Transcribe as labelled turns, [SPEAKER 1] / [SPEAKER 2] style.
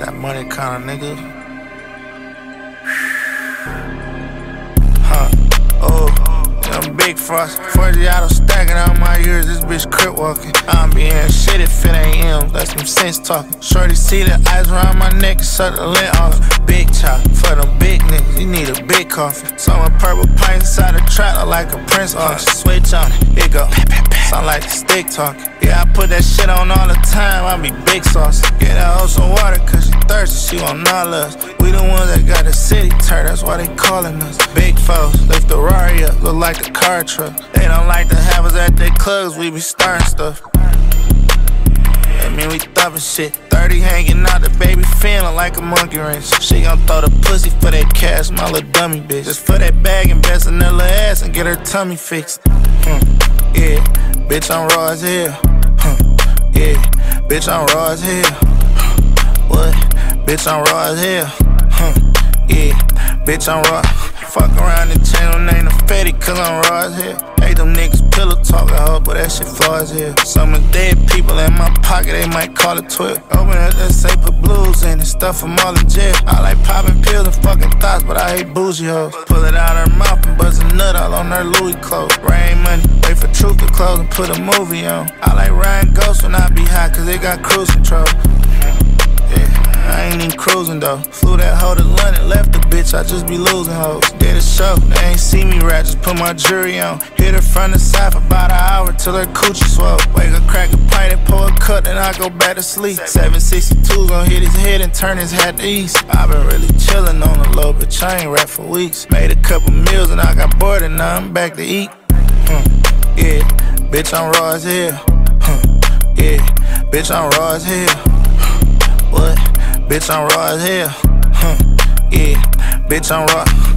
[SPEAKER 1] That money kind of nigga. Big frost. 40 out stacking out my ears. This bitch crip walking. I'm being shit if it ain't him. That's some sense talking. Shorty see the eyes around my neck suck the lint off. Big chop for them big niggas. You need a big coffee. Some purple pipe inside the trap like a Prince off. Switch on it. It go. Sound like the stick talking. Yeah, I put that shit on all the time. I be big sauce. Get hoe some water cause she thirsty. She want all us. We the ones that got the city turned. That's why they calling us. Big foes. Lift the Rari up. Look like a car truck. They don't like to have us at their clubs. We be starting stuff. I mean, we thumping shit. 30 hanging out, the baby feeling like a monkey wrench. She gon' throw the pussy for that cash, my little dummy bitch. Just for that bag, invest in her ass and get her tummy fixed. Hmm, yeah, bitch, I'm raw as hell. Hmm, yeah, bitch, I'm raw as hell. Bitch, I'm raw as hell. Hmm, yeah, bitch, I'm raw. Fuck around the channel, name the fatty, cause I'm raw as hell. Hate them niggas pillow talking, hoe, but that shit flaws here. Some of dead people in my pocket, they might call it 12. Open up that say put blues and stuff them all in jail. I like popping pills and fucking thoughts, but I hate bougie hoes. Pull it out her mouth and buzz a nut all on her Louis clothes. Rain money, wait for truth to close and put a movie on. I like Ryan Ghost when I be high, cause they got cruise control. Ain't even cruising though. Flew that hoe to London, left the bitch, I just be losing hoes. Did a show, they ain't see me rap, just put my jury on. Hit her from the side for about an hour till her coochie swell. Wake up, crack a pint and pour a cut, then I go back to sleep. 762 gon' hit his head and turn his hat to east. i been really chillin' on the low, but I ain't rap for weeks. Made a couple meals and I got bored and now I'm back to eat. Hmm, yeah, bitch, I'm raw as hell. Hmm, yeah, bitch, I'm raw as hell. What? Bitch, I'm raw as hell. Huh. Yeah, bitch, I'm raw.